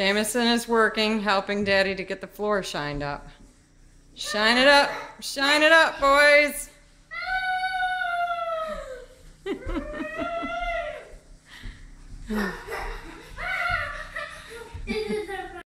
Jamison is working, helping Daddy to get the floor shined up. Shine it up. Shine it up, boys.